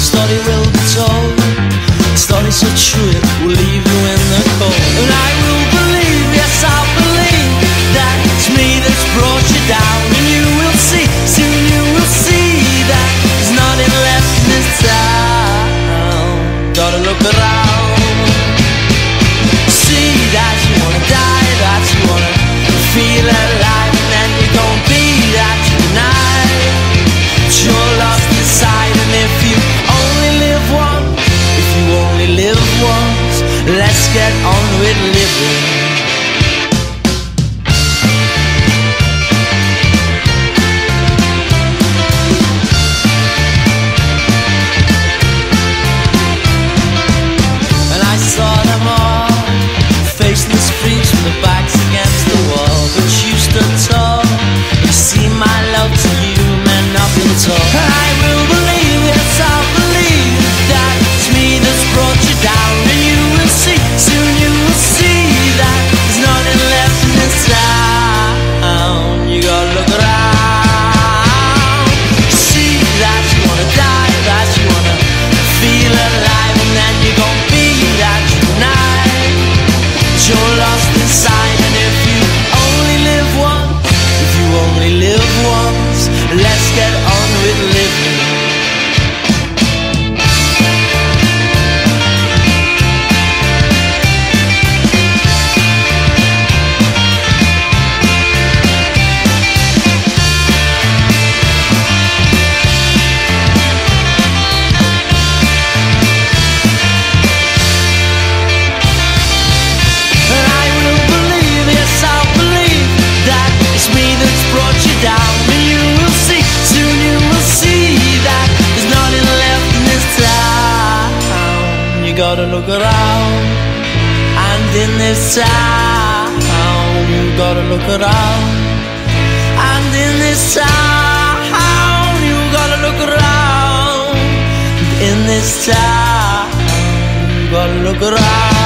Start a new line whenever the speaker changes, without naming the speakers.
Story will be told. Stories so true it will leave you in the cold. Yeah. gotta look around. And in this town Gotta look around. And in this town You gotta look around. In this town Gotta look around.